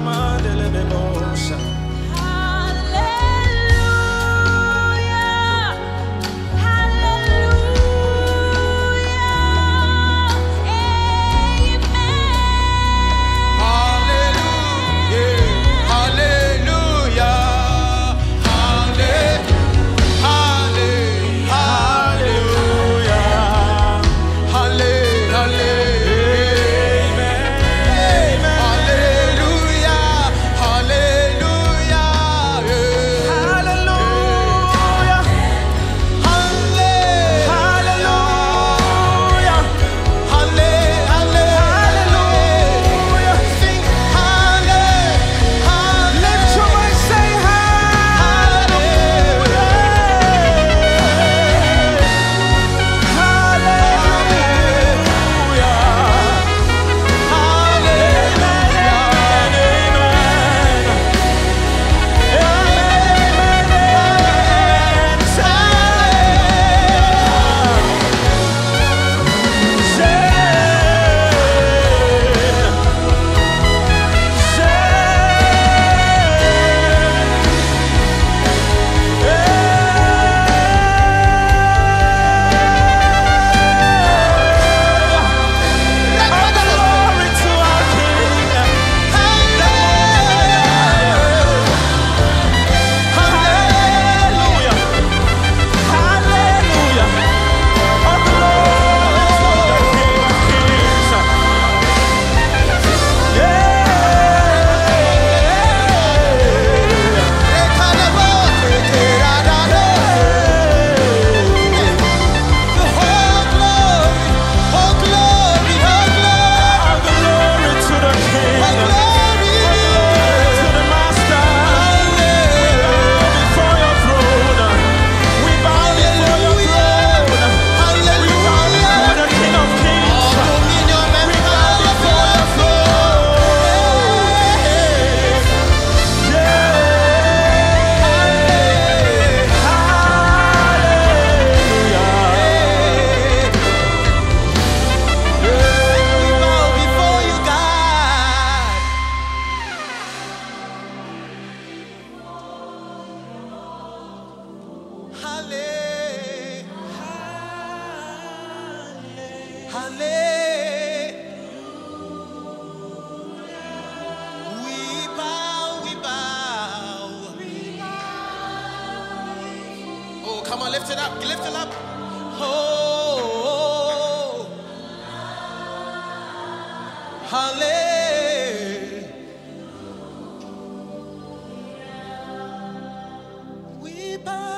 mandele bebosa. on, lift it up, lift it up. Oh, hallelujah. We bow.